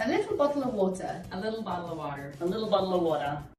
A little bottle of water. A little bottle of water. A little bottle of water.